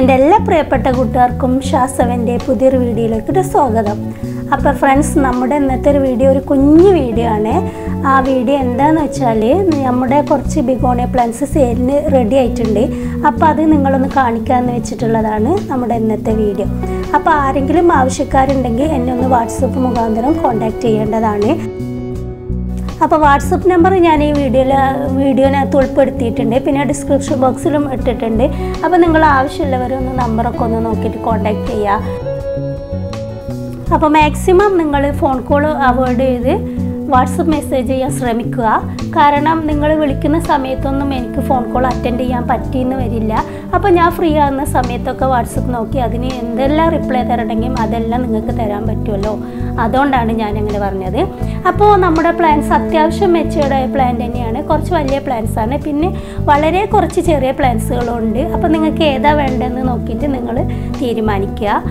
എന്റെ എല്ലാ പ്രിയപ്പെട്ട കൂട്ടുകാർക്കും ഷാസവന്റെ പുതിയൊരു വീഡിയോയിലേക്ക് സ്വാഗതം. അപ്പോൾ ഫ്രണ്ട്സ് നമ്മുടെ ഇന്നത്തെ ഒരു വീഡിയോ ഒരു കുഞ്ഞു വീഡിയോ ആണ്. ആ വീഡിയോ എന്താണെന്ന് വെച്ചാൽ നമ്മുടെ കുറച്ച് ബിഗോണിയ പ്ലാൻസ് സെയിലിന് റെഡി ആയിട്ടുണ്ട്. അപ്പോൾ അത് നിങ്ങളൊന്ന് കാണിക്കാമെന്ന് വെച്ചിട്ടുള്ളതാണ് നമ്മുടെ ഇന്നത്തെ വീഡിയോ. അപ്പോൾ ആരെങ്കിലും ആവശ്യക്കാരുണ്ടെങ്കിൽ എന്നെ ഒന്ന് വാട്സപ്പ് മുഖാന്തരം കോൺടാക്റ്റ് ചെയ്യേണ്ടതാണ്. അപ്പോൾ വാട്സപ്പ് നമ്പർ ഞാൻ ഈ വീഡിയോയിൽ വീഡിയോനകത്ത് ഉൾപ്പെടുത്തിയിട്ടുണ്ട്. പിന്നെ ഡിസ്ക്രിപ്ഷൻ ബോക്സിലും ഇട്ടിട്ടുണ്ട്. അപ്പോൾ നിങ്ങൾ ആവശ്യമുള്ളവരൊന്ന് നമ്പറൊക്കെ ഒന്ന് നോക്കിയിട്ട് കോൺടാക്റ്റ് ചെയ്യുക അപ്പോൾ മാക്സിമം നിങ്ങൾ ഫോൺ കോൾ അവോയ്ഡ് ചെയ്ത് വാട്സപ്പ് മെസ്സേജ് ചെയ്യാൻ ശ്രമിക്കുക. കാരണം നിങ്ങൾ വിളിക്കുന്ന സമയത്തൊന്നും എനിക്ക് ഫോൺ കോൾ അറ്റൻഡ് ചെയ്യാൻ പറ്റിയെന്ന് വരില്ല. അപ്പോൾ ഞാൻ ഫ്രീ ആകുന്ന സമയത്തൊക്കെ വാട്സപ്പ് നോക്കി അതിന് എന്തെല്ലാം റിപ്ലൈ തരണമെങ്കിലും അതെല്ലാം നിങ്ങൾക്ക് തരാൻ പറ്റുമല്ലോ. അതുകൊണ്ടാണ് ഞാൻ അങ്ങനെ പറഞ്ഞത്. അപ്പോൾ നമ്മുടെ പ്ലാൻസ് അത്യാവശ്യം മെച്ചേർഡായ പ്ലാൻ തന്നെയാണ്. കുറച്ച് വലിയ പ്ലാൻസ് ആണ്. പിന്നെ വളരെ കുറച്ച് ചെറിയ പ്ലാൻസുകളുണ്ട് അപ്പോൾ നിങ്ങൾക്ക് ഏതാ വേണ്ടതെന്ന് നോക്കിയിട്ട് നിങ്ങൾ തീരുമാനിക്കുക.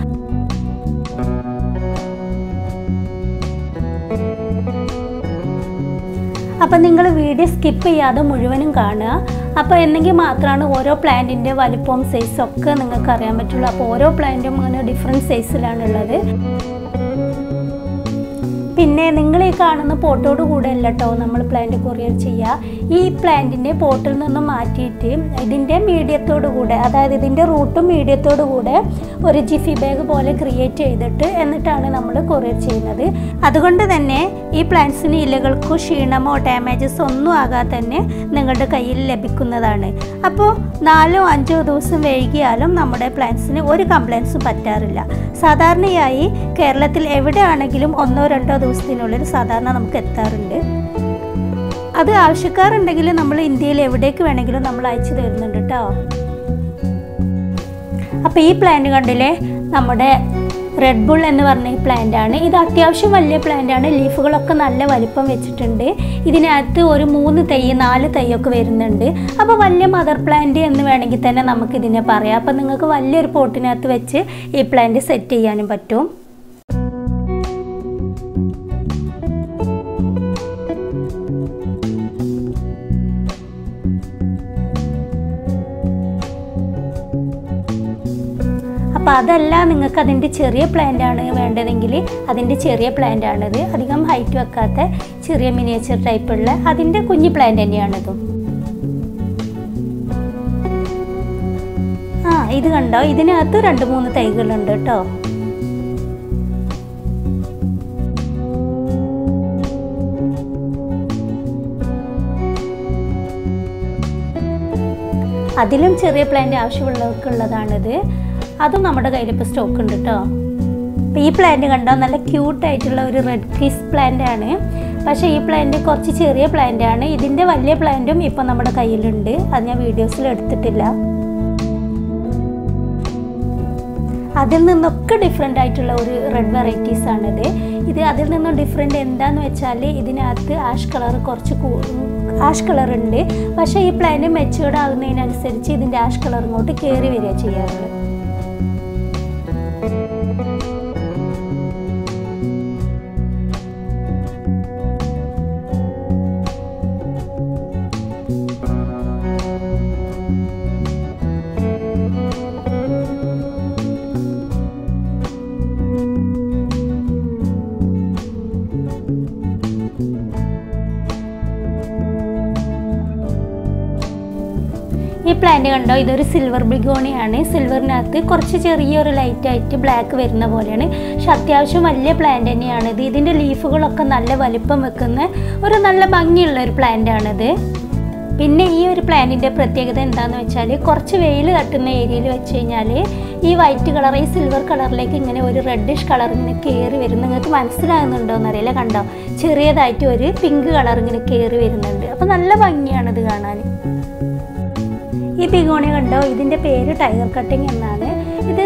അപ്പം നിങ്ങൾ വീഡിയോ സ്കിപ്പ് ചെയ്യാതെ മുഴുവനും കാണുക. അപ്പോൾ എന്നെങ്കിൽ മാത്രമാണ് ഓരോ പ്ലാന്റിന്റെ വലിപ്പവും സൈസും ഒക്കെ നിങ്ങൾക്ക് അറിയാൻ പറ്റുള്ളൂ. അപ്പോൾ ഓരോ പ്ലാന്റും അങ്ങനെ ഡിഫറെന്റ് സൈസിലാണുള്ളത് പിന്നെ നിങ്ങൾ ഈ കാണുന്ന പോട്ടോട് കൂടെ കേട്ടോ നമ്മൾ പ്ലാന്റ് കൊറിയർ ചെയ്യുക ഈ പ്ലാന്റിന്റെ പോട്ടിൽ നിന്ന് മാറ്റിയിട്ട് ഇതിന്റെ മീഡിയത്തോടു കൂടെ അതായത് ഇതിന്റെ റൂട്ടും മീഡിയത്തോടു കൂടെ ഒരു ജിഫി ബാഗ് പോലെ ക്രിയേറ്റ് ചെയ്തിട്ട് എന്നിട്ടാണ് നമ്മൾ കൊറിയർ ചെയ്യുന്നത്. അതുകൊണ്ട് തന്നെ ഈ പ്ലാന്റ്സിന് ഇലകൾക്കോ ക്ഷീണമോ ഡാമേജസ് ഒന്നും ആകാതെ തന്നെ നിങ്ങളുടെ കയ്യിൽ ലഭിക്കുന്നതാണ്. അപ്പോൾ നാലോ അഞ്ചോ ദിവസം വൈകിയാലും നമ്മുടെ പ്ലാന്റ്സിന് ഒരു കംപ്ലയിൻസും പറ്റാറില്ല. സാധാരണയായി കേരളത്തിൽ എവിടെയാണെങ്കിലും ഒന്നോ രണ്ടോ ദിവസത്തിനുള്ളിൽ സാധാരണ നമുക്ക് എത്താറുണ്ട്. അത് ആവശ്യക്കാരുണ്ടെങ്കിൽ നമ്മൾ ഇന്ത്യയിൽ എവിടേക്ക് വേണമെങ്കിലും നമ്മൾ അയച്ചു തരുന്നുണ്ട് കേട്ടോ. അപ്പോൾ ഈ പ്ലാന്റ് കണ്ടില്ലേ? നമ്മുടെ റെഡ് ബുൾ എന്ന് പറഞ്ഞ ഈ പ്ലാന്റ് ആണ്. ഇത് അത്യാവശ്യം വലിയ പ്ലാന്റ് ആണ്. ലീഫുകളൊക്കെ നല്ല വലിപ്പം വെച്ചിട്ടുണ്ട്. ഇതിനകത്ത് ഒരു മൂന്ന് തൈ നാല് തൈയൊക്കെ വരുന്നുണ്ട്. അപ്പോൾ വലിയ മദർ പ്ലാന്റ് എന്ന് വേണമെങ്കിൽ തന്നെ നമുക്കിതിനെ പറയാം. അപ്പോൾ നിങ്ങൾക്ക് വലിയൊരു പോട്ടിനകത്ത് വെച്ച് ഈ പ്ലാന്റ് സെറ്റ് ചെയ്യാനും പറ്റും. അപ്പോൾ അതല്ല നിങ്ങൾക്ക് അതിന്റെ ചെറിയ പ്ലാന്റ് ആണ് വേണ്ടതെങ്കിൽ അതിന്റെ ചെറിയ പ്ലാന്റ് ആണിത്. അധികം ഹൈറ്റ് വെക്കാത്ത ചെറിയ മിനിയേച്ചർ ടൈപ്പുള്ള അതിന്റെ കുഞ്ഞു പ്ലാന്റ് തന്നെയാണിതും. ആ ഇത് കണ്ടോ? ഇതിനകത്ത് രണ്ട് മൂന്ന് തൈകളുണ്ട് കേട്ടോ. അതിലും ചെറിയ പ്ലാന്റ് ആവശ്യമുള്ളവർക്കുള്ളതാണിത്. അതും നമ്മുടെ കയ്യിൽ ഇപ്പോൾ സ്റ്റോക്ക് ഉണ്ട് കേട്ടോ ഈ പ്ലാന്റ് കണ്ടോ? നല്ല ക്യൂട്ടായിട്ടുള്ള ഒരു റെഡ് കിസ് പ്ലാന്റ് ആണ്. പക്ഷേ ഈ പ്ലാന്റ് കുറച്ച് ചെറിയ പ്ലാന്റ് ആണ്. ഇതിന്റെ വലിയ പ്ലാന്റും ഇപ്പോൾ നമ്മുടെ കയ്യിലുണ്ട്. അത് ഞാൻ വീഡിയോസിൽ എടുത്തിട്ടില്ല. അതിൽ നിന്നൊക്കെ ഡിഫറെന്റ് ആയിട്ടുള്ള ഒരു റെഡ് വെറൈറ്റീസ് ആണിത്. ഇത് അതിൽ നിന്നും ഡിഫറെന്റ് എന്താന്ന് വെച്ചാൽ ഇതിനകത്ത് ആഷ് കളർ കുറച്ച് ആഷ് കളർ ഉണ്ട്. പക്ഷേ ഈ പ്ലാന്റ് മെച്ചുവേർഡ് ആകുന്നതിനനുസരിച്ച് ഇതിന്റെ ആഷ് കളർ ഇങ്ങോട്ട് കയറി വരിക ചെയ്യാറുള്ളത് Thank you. ഈ പ്ലാന്റ് കണ്ടോ? ഇതൊരു സിൽവർ ബിഗോണിയാണ് സിൽവറിനകത്ത് കുറച്ച് ചെറിയൊരു ലൈറ്റായിട്ട് ബ്ലാക്ക് വരുന്ന പോലെയാണ്. പക്ഷെ അത്യാവശ്യം വലിയ പ്ലാന്റ് തന്നെയാണ് ഇത്. ഇതിന്റെ ലീഫുകളൊക്കെ നല്ല വലിപ്പം വെക്കുന്ന ഒരു നല്ല ഭംഗിയുള്ള ഒരു പ്ലാന്റ് ആണിത്. പിന്നെ ഈ ഒരു പ്ലാന്റിന്റെ പ്രത്യേകത എന്താണെന്ന് വെച്ചാൽ കുറച്ച് വെയിൽ തട്ടുന്ന ഏരിയയിൽ വെച്ച് കഴിഞ്ഞാൽ ഈ വൈറ്റ് കളർ ഈ സിൽവർ കളറിലേക്ക് ഇങ്ങനെ ഒരു റെഡിഷ് കളർ ഇങ്ങനെ കയറി വരുന്നു നിങ്ങൾക്ക് മനസ്സിലാകുന്നുണ്ടോ എന്നറിയില്ല കണ്ടോ? ചെറിയതായിട്ട് ഒരു പിങ്ക് കളർ ഇങ്ങനെ കയറി വരുന്നുണ്ട്. അപ്പോൾ നല്ല ഭംഗിയാണിത് കാണാൻ. ഈ ബിഗോണി കണ്ടോ? ഇതിന്റെ പേര് ടൈഗർ കട്ടിങ് എന്നാണ്. ഇത്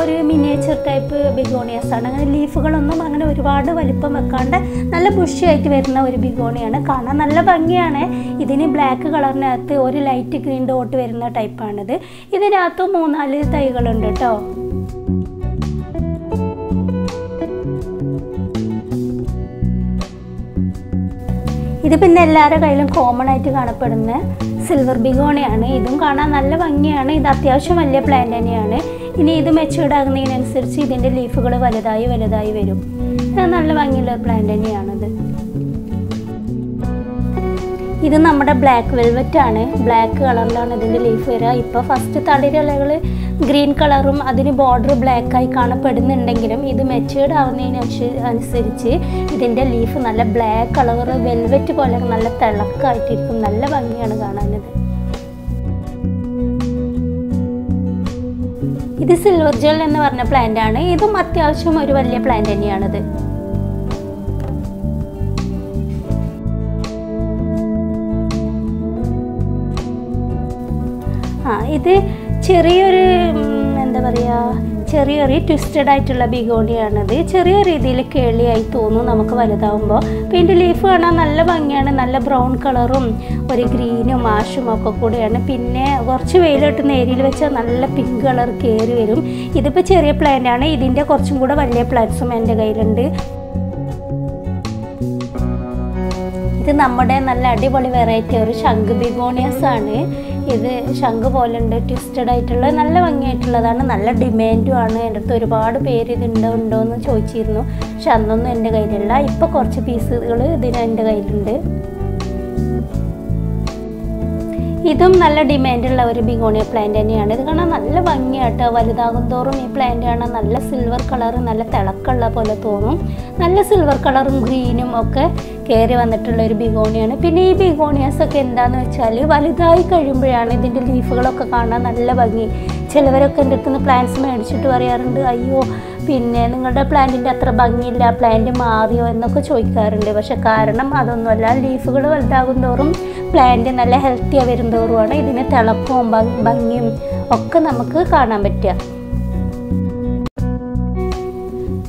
ഒരു മിനിയേച്ചർ ടൈപ്പ് ബിഗോണിയസ് ആണ്. അങ്ങനെ ലീഫുകളൊന്നും അങ്ങനെ ഒരുപാട് വലിപ്പം വെക്കാണ്ട് നല്ല ബുഷിയായിട്ട് വരുന്ന ഒരു ബിഗോണിയാണ്. കാണാൻ നല്ല ഭംഗിയാണ്. ഇതിന് ബ്ലാക്ക് കളറിനകത്ത് ഒരു ലൈറ്റ് ഗ്രീൻ ഡോട്ട് വരുന്ന ടൈപ്പാണിത് ഇതിനകത്ത് മൂന്നാൽ തൈകളുണ്ട് കേട്ടോ ഇത് പിന്നെ എല്ലാവരുടെ കയ്യിലും കോമൺ ആയിട്ട് കാണപ്പെടുന്ന സിൽവർ ബിഗോണയാണ് ഇതും കാണാൻ നല്ല ഭംഗിയാണ്. ഇത് അത്യാവശ്യം വലിയ പ്ലാന്റ് തന്നെയാണ്. ഇനി ഇത് മെച്ചുവേർഡ് ആകുന്നതിനനുസരിച്ച് ഇതിന്റെ ലീഫുകൾ വലുതായി വലുതായി വരും. ഇത് നല്ല ഭംഗിയുള്ള പ്ലാന്റ് തന്നെയാണിത്. ഇത് നമ്മുടെ ബ്ലാക്ക് വെൽവെറ്റ് ആണ്. ബ്ലാക്ക് കളറിലാണ് ഇതിന്റെ ലീഫ് വരിക. ഇപ്പോൾ ഫസ്റ്റ് തളിരിലകൾ ഗ്രീൻ കളറും അതിന് ബോർഡർ ബ്ലാക്കായി കാണപ്പെടുന്നുണ്ടെങ്കിലും ഇത് മെച്ചേർഡ് ആവുന്നതിന് അനുസരിച്ച് ഇതിന്റെ ലീഫ് നല്ല ബ്ലാക്ക് കളർ വെൽവെറ്റ് പോലെ നല്ല തിളക്കമായിട്ടിരിക്കും നല്ല ഭംഗിയാണ് കാണാനത് ഇത് സിൽവർ ജെൽ എന്ന് പറഞ്ഞ പ്ലാന്റ് ആണ്. ഇതും അത്യാവശ്യം ഒരു വലിയ പ്ലാന്റ് തന്നെയാണിത്. ആ ഇത് ചെറിയൊരു എന്താ പറയുക ചെറിയ ട്വിസ്റ്റഡ് ആയിട്ടുള്ള ബിഗോണിയാണത്. ചെറിയ രീതിയിൽ കേളിയായി തോന്നും നമുക്ക് വലുതാവുമ്പോൾ അപ്പോൾ ഇതിന്റെ ലീഫ് കാണാൻ നല്ല ഭംഗിയാണ്. നല്ല ബ്രൗൺ കളറും ഒരു ഗ്രീനും ആഷും ഒക്കെ കൂടെയാണ്. പിന്നെ കുറച്ച് വെയിലോട്ട് നേരിയിൽ വെച്ചാൽ നല്ല പിങ്ക് കളർ കയറി വരും. ഇതിപ്പോൾ ചെറിയ പ്ലാന്റ് ആണ്. ഇതിന്റെ കുറച്ചും കൂടെ വലിയ പ്ലാന്റ്സും എന്റെ കയ്യിലുണ്ട്. ഇത് നമ്മുടെ നല്ല അടിപൊളി വെറൈറ്റി ഒരു ശംഖ് ബിഗോണിയസ് ആണ്. ഇത് ശംഖ് ഉണ്ട് ട്വിസ്റ്റഡ് ആയിട്ടുള്ള നല്ല ഭംഗിയായിട്ടുള്ളതാണ്. നല്ല ഡിമാൻഡും ആണ്. എന്റെ അടുത്ത് ഒരുപാട് പേര് ഇതുണ്ടോ ഉണ്ടോ എന്ന് ചോദിച്ചിരുന്നു. പക്ഷെ അന്നൊന്നും എന്റെ കയ്യിലില്ല. ഇപ്പോൾ കുറച്ച് പീസുകൾ ഇതിന് എന്റെ കയ്യിലുണ്ട്. ഇതും നല്ല ഡിമാൻഡുള്ള ഒരു ബിഗോണിയ പ്ലാന്റ് തന്നെയാണ്. ഇത് കാണാൻ നല്ല ഭംഗിയായിട്ട് വലുതാകും തോറും ഈ പ്ലാന്റ് കാണാൻ നല്ല സിൽവർ കളർ നല്ല തിളക്കുള്ള പോലെ തോന്നും. നല്ല സിൽവർ കളറും ഗ്രീനും ഒക്കെ കയറി വന്നിട്ടുള്ള ഒരു ബിഗോണിയാണ്. പിന്നെ ഈ ബിഗോണിയാസ് ഒക്കെ എന്താണെന്ന് വെച്ചാൽ വലുതായി കഴിയുമ്പോഴാണ് ഇതിന്റെ ലീഫുകളൊക്കെ കാണാൻ നല്ല ഭംഗി. ചിലവരൊക്കെ എന്റെ അടുത്ത് നിന്ന് പ്ലാന്റ്സ് മേടിച്ചിട്ട് പറയാറുണ്ട് അയ്യോ പിന്നെ നിങ്ങളുടെ പ്ലാന്റിന്റെ അത്ര ഭംഗിയില്ല പ്ലാന്റ് മാറിയോ എന്നൊക്കെ ചോദിക്കാറുണ്ട്. പക്ഷെ കാരണം അതൊന്നുമല്ല ലീഫുകൾ വലുതാകും തോറും പ്ലാന്റ് നല്ല ഹെൽത്തിയായി വരും തോറുമാണ് ഇതിന് തിളക്കവും ഭംഗി- ഭംഗിയും ഒക്കെ നമുക്ക് കാണാൻ പറ്റുക.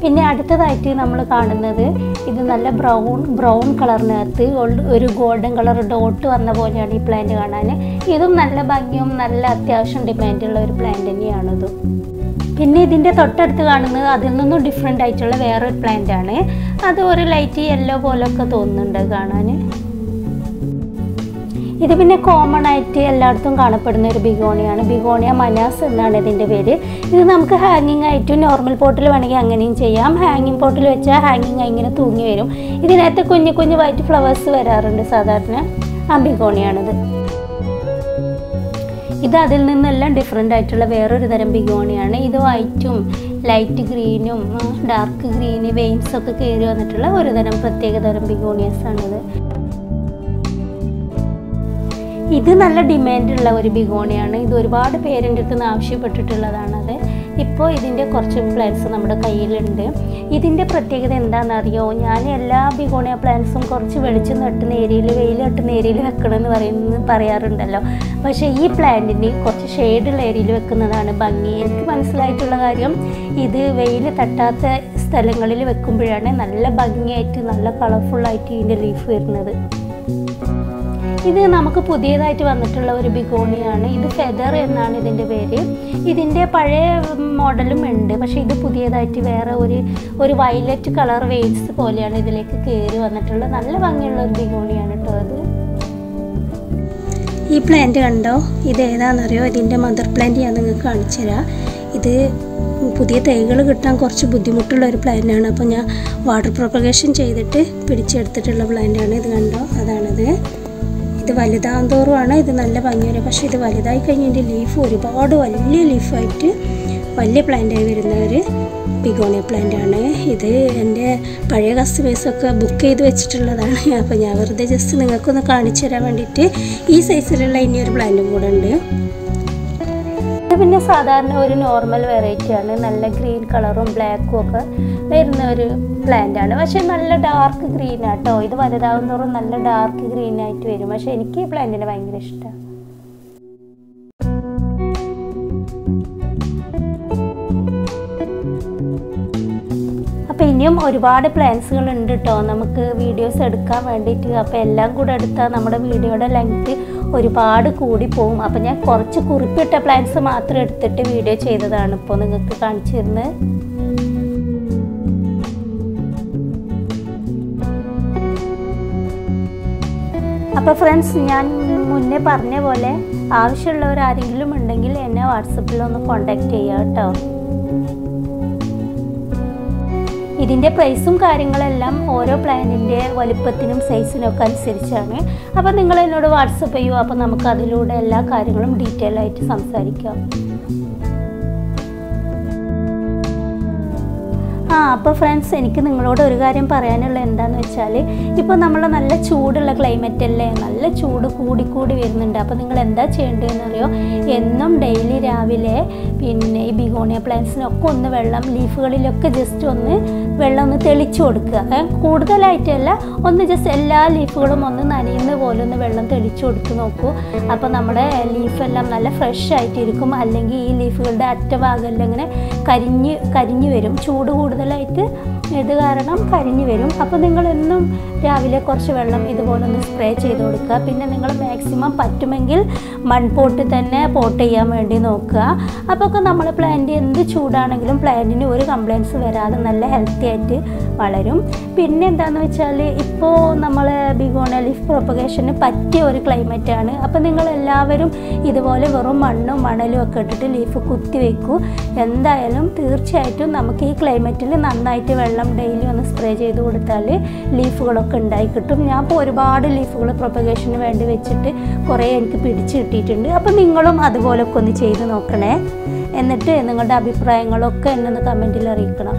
പിന്നെ അടുത്തതായിട്ട് നമ്മൾ കാണുന്നത് ഇത് നല്ല ബ്രൗൺ ബ്രൗൺ കളറിനകത്ത് ഒരു ഗോൾഡൻ കളർ ഡോട്ട് വന്ന പോലെയാണ് ഈ പ്ലാന്റ് കാണാൻ. ഇതും നല്ല ഭംഗിയും നല്ല അത്യാവശ്യം ഡിമാൻഡുള്ള ഒരു പ്ലാന്റ് തന്നെയാണിത്. പിന്നെ ഇതിന്റെ തൊട്ടടുത്ത് കാണുന്നത് അതിൽ നിന്നും ഡിഫറെന്റ് ആയിട്ടുള്ള വേറൊരു പ്ലാന്റ് ആണ്. അത് ഒരു ലൈറ്റ് യെല്ലോ പോലൊക്കെ തോന്നുന്നുണ്ട് കാണാൻ. ഇത് പിന്നെ കോമൺ ആയിട്ട് എല്ലായിടത്തും കാണപ്പെടുന്ന ഒരു ബിഗോണിയാണ്. ബിഗോണിയ മനാസ് എന്നാണ് ഇതിന്റെ പേര്. ഇത് നമുക്ക് ഹാങ്ങിങ് ആയിട്ട് നോർമൽ പോട്ടിൽ വേണമെങ്കിൽ അങ്ങനെയും ചെയ്യാം. ഹാങ്ങിങ് പോട്ടിൽ വെച്ചാൽ ഹാങ്ങിങ് ആയി ഇങ്ങനെ തൂങ്ങി വരും. ഇതിനകത്ത് കുഞ്ഞു കുഞ്ഞു വൈറ്റ് ഫ്ലവേഴ്സ് വരാറുണ്ട് സാധാരണ. ആ ബിഗോണിയാണിത്. ഇത് അതിൽ നിന്നെല്ലാം ഡിഫറെന്റ് ആയിട്ടുള്ള വേറൊരു തരം ബിഗോണിയാണ് ഇത് വൈറ്റും ലൈറ്റ് ഗ്രീനും ഡാർക്ക് ഗ്രീന് വെയിൻസ് ഒക്കെ കയറി വന്നിട്ടുള്ള ഒരു തരം പ്രത്യേക തരം ബിഗോണിയസ് ആണിത് ഇത്. നല്ല ഡിമാൻഡുള്ള ഒരു ബിഗോണിയാണ് ഇത് ഒരുപാട് പേരന്റെ അടുത്ത് നിന്ന് ആവശ്യപ്പെട്ടിട്ടുള്ളതാണത് ഇപ്പോൾ ഇതിന്റെ കുറച്ച് പ്ലാന്റ്സ് നമ്മുടെ കയ്യിലുണ്ട്. ഇതിന്റെ പ്രത്യേകത എന്താണെന്നറിയോ? ഞാൻ എല്ലാ ബിഗോണിയ പ്ലാന്റ്സും കുറച്ച് വെളിച്ചം തട്ടുന്ന ഏരിയയിൽ വെയിൽ തട്ടുന്ന ഏരിയയിൽ വെക്കണമെന്ന് പറയുന്നത് പറയാറുണ്ടല്ലോ. പക്ഷേ ഈ പ്ലാന്റിന് കുറച്ച് ഷെയ്ഡുള്ള ഏരിയയിൽ വെക്കുന്നതാണ് ഭംഗി. എനിക്ക് മനസ്സിലായിട്ടുള്ള കാര്യം ഇത് വെയിൽ തട്ടാത്ത സ്ഥലങ്ങളിൽ വെക്കുമ്പോഴാണ് നല്ല ഭംഗിയായിട്ട് നല്ല കളർഫുള്ളായിട്ട് ഇതിന്റെ ലീഫ് വരുന്നത്. ഇത് നമുക്ക് പുതിയതായിട്ട് വന്നിട്ടുള്ള ഒരു ബിഗോണിയാണ്. ഇത് ഫെദർ എന്നാണ് ഇതിന്റെ പേര്. ഇതിന്റെ പഴയ മോഡലും ഉണ്ട്. പക്ഷേ ഇത് പുതിയതായിട്ട് വേറെ ഒരു ഒരു വയലറ്റ് കളർ വെയ്റ്റ്സ് പോലെയാണ് ഇതിലേക്ക് കയറി വന്നിട്ടുള്ള നല്ല ഭംഗിയുള്ള ഒരു ബിഗോണിയാണ് കേട്ടോ അത് ഈ പ്ലാന്റ് കണ്ടോ? ഇത് ഏതാണെന്നറിയോ? ഇതിന്റെ മദർ പ്ലാന്റ് ഞാൻ നിങ്ങൾക്ക് കാണിച്ചു തരാം. ഇത് പുതിയ തൈകൾ കിട്ടാൻ കുറച്ച് ബുദ്ധിമുട്ടുള്ള ഒരു പ്ലാന്റാണ് അപ്പോൾ ഞാൻ വാട്ടർ പ്രൊപ്പഗേഷൻ ചെയ്തിട്ട് പിടിച്ചെടുത്തിട്ടുള്ള പ്ലാന്റാണ് ഇത് കണ്ടോ? അതാണിത്. ഇത് വലുതാകും തോറുമാണ് ഇത് നല്ല ഭംഗി ഭംഗിയാണ് പക്ഷേ ഇത് വലുതായി കഴിഞ്ഞ് ഇതിന്റെ ലീഫ് ഒരുപാട് വലിയ ലീഫായിട്ട് വലിയ പ്ലാന്റായി വരുന്ന ഒരു പിഗോണിയ പ്ലാന്റ് ആണ്. ഇത് എന്റെ പഴയ കസ്റ്റമേഴ്സൊക്കെ ബുക്ക് ചെയ്ത് വെച്ചിട്ടുള്ളതാണ്. അപ്പോൾ ഞാൻ വെറുതെ ജസ്റ്റ് നിങ്ങൾക്കൊന്ന് കാണിച്ചു തരാൻ വേണ്ടിയിട്ട് ഈ സൈസിലുള്ള ഇനിയൊരു പ്ലാന്റും കൂടെ ഉണ്ട്. ഇത് പിന്നെ സാധാരണ ഒരു നോർമൽ വെറൈറ്റിയാണ് നല്ല ഗ്രീൻ കളറും ബ്ലാക്കും ഒക്കെ വരുന്ന ഒരു പ്ലാന്റ് ആണ്. പക്ഷെ നല്ല ഡാർക്ക് ഗ്രീൻ ആട്ടോ ഇത് വലുതാവും തോറും നല്ല ഡാർക്ക് ഗ്രീൻ ആയിട്ട് വരും. പക്ഷെ എനിക്ക് ഈ പ്ലാന്റിനെ ഭയങ്കര ഇഷ്ടമാണ് അപ്പോൾ ഇനിയും ഒരുപാട് പ്ലാൻസുകൾ ഉണ്ട് കേട്ടോ നമുക്ക് വീഡിയോസ് എടുക്കാൻ വേണ്ടിയിട്ട്. അപ്പോൾ എല്ലാം കൂടെ എടുത്താൽ നമ്മുടെ വീഡിയോയുടെ ലെങ്ത് ഒരുപാട് കൂടി പോകും അപ്പം ഞാൻ കുറച്ച് കുറിപ്പിട്ട പ്ലാന്റ്സ് മാത്രം എടുത്തിട്ട് വീഡിയോ ചെയ്തതാണ് ഇപ്പോൾ നിങ്ങൾക്ക് കാണിച്ചു തരുന്നത്. അപ്പോൾ ഫ്രണ്ട്സ് ഞാൻ മുന്നേ പറഞ്ഞ പോലെ ആവശ്യമുള്ളവർ ആരെങ്കിലും ഉണ്ടെങ്കിൽ എന്നെ വാട്സപ്പിൽ ഒന്ന് കോണ്ടാക്ട് ചെയ്യാം കേട്ടോ. ഇതിന്റെ പ്രൈസും കാര്യങ്ങളെല്ലാം ഓരോ പ്ലാനിന്റെ വലുപ്പത്തിനും സൈസിനും ഒക്കെ അനുസരിച്ചാണ്. അപ്പോൾ നിങ്ങൾ എന്നോട് വാട്സപ്പ് ചെയ്യൂ. അപ്പോൾ നമുക്ക് അതിലൂടെ എല്ലാ കാര്യങ്ങളും ഡീറ്റെയിൽ ആയിട്ട് സംസാരിക്കാം. ആ അപ്പോൾ ഫ്രണ്ട്സ് എനിക്ക് നിങ്ങളോട് ഒരു കാര്യം പറയാനുള്ള എന്താണെന്ന് വെച്ചാൽ ഇപ്പോൾ നമ്മൾ നല്ല ചൂടുള്ള ക്ലൈമറ്റ് അല്ലേ? നല്ല ചൂട് കൂടി കൂടി വരുന്നുണ്ട്. അപ്പോൾ നിങ്ങൾ എന്താ ചെയ്യേണ്ടതെന്ന് അറിയോ? എന്നും ഡെയിലി രാവിലെ പിന്നെ ഈ ബിഗോണിയ പ്ലാന്റ്സിനൊക്കെ ഒന്ന് വെള്ളം ലീഫുകളിലൊക്കെ ജസ്റ്റ് ഒന്ന് വെള്ളം ഒന്ന് തെളിച്ചു കൊടുക്കുക. കൂടുതലായിട്ടല്ല ഒന്ന് ജസ്റ്റ് എല്ലാ ലീഫുകളും ഒന്ന് നനയുന്ന പോലെ ഒന്ന് വെള്ളം തെളിച്ചു കൊടുത്ത് നോക്കൂ. അപ്പോൾ നമ്മുടെ ലീഫെല്ലാം നല്ല ഫ്രഷ് ആയിട്ടിരിക്കും. അല്ലെങ്കിൽ ഈ ലീഫുകളുടെ അറ്റഭാഗമെല്ലാം ഇങ്ങനെ കരിഞ്ഞ് കരിഞ്ഞു വരും. ചൂട് ಅದೆಲ್ಲ ಇತ್ತು ഇത് കാരണം കരിഞ്ഞു വരും. അപ്പോൾ നിങ്ങൾ എന്നും രാവിലെ കുറച്ച് വെള്ളം ഇതുപോലെ ഒന്ന് സ്പ്രേ ചെയ്ത് കൊടുക്കുക. പിന്നെ നിങ്ങൾ മാക്സിമം പറ്റുമെങ്കിൽ മൺപോട്ട് തന്നെ പോട്ട് ചെയ്യാൻ വേണ്ടി നോക്കുക. അപ്പോൾ ഒക്കെ നമ്മൾ പ്ലാന്റ് എന്ത് ചൂടാണെങ്കിലും പ്ലാന്റിന് ഒരു കംപ്ലയിൻസ് വരാതെ നല്ല ഹെൽത്തി ആയിട്ട് വളരും. പിന്നെ എന്താണെന്ന് വെച്ചാൽ ഇപ്പോൾ നമ്മൾ ബിഗോണ ലീഫ് പ്രൊപ്പഗേഷന് പറ്റിയ ഒരു ക്ലൈമറ്റാണ് അപ്പോൾ നിങ്ങൾ എല്ലാവരും ഇതുപോലെ വെറും മണ്ണും മണലും ഒക്കെ ഇട്ടിട്ട് ലീഫ് കുത്തി വയ്ക്കൂ എന്തായാലും തീർച്ചയായിട്ടും നമുക്ക് ഈ ക്ലൈമറ്റിൽ നന്നായിട്ട് വെള്ളം ഡെയിലി ഒന്ന് സ്പ്രേ ചെയ്ത് കൊടുത്താൽ ലീഫുകളൊക്കെ ഉണ്ടായി കിട്ടും. ഞാൻ ഇപ്പോൾ ഒരുപാട് ലീഫുകൾ പ്രൊപ്പഗേഷന് വേണ്ടി വെച്ചിട്ട് കുറേ എനിക്ക് പിടിച്ച് കിട്ടിയിട്ടുണ്ട്. അപ്പം നിങ്ങളും അതുപോലൊക്കെ ഒന്ന് ചെയ്ത് നോക്കണേ. എന്നിട്ട് നിങ്ങളുടെ അഭിപ്രായങ്ങളൊക്കെ എന്നെ ഒന്ന് കമന്റിൽ അറിയിക്കണം.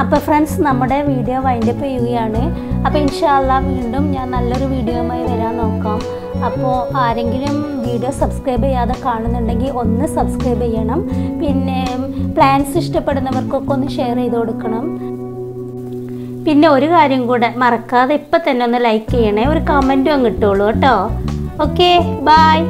അപ്പോൾ ഫ്രണ്ട്സ് നമ്മുടെ വീഡിയോ വൈൻഡപ്പ് ചെയ്യുകയാണ്. അപ്പോൾ ഇൻഷാല്ല വീണ്ടും ഞാൻ നല്ലൊരു വീഡിയോയുമായി വരാൻ നോക്കാം അപ്പോൾ ആരെങ്കിലും വീഡിയോ സബ്സ്ക്രൈബ് ചെയ്യാതെ കാണുന്നുണ്ടെങ്കിൽ ഒന്ന് സബ്സ്ക്രൈബ് ചെയ്യണം. പിന്നെ പ്ലാൻസ് ഇഷ്ടപ്പെടുന്നവർക്കൊക്കെ ഒന്ന് ഷെയർ ചെയ്ത് കൊടുക്കണം. പിന്നെ ഒരു കാര്യം കൂടെ മറക്കാതെ ഇപ്പം തന്നെ ഒന്ന് ലൈക്ക് ചെയ്യണേ. ഒരു കമന്റും അങ്ങ് കിട്ടുള്ളൂ കേട്ടോ. Okay bye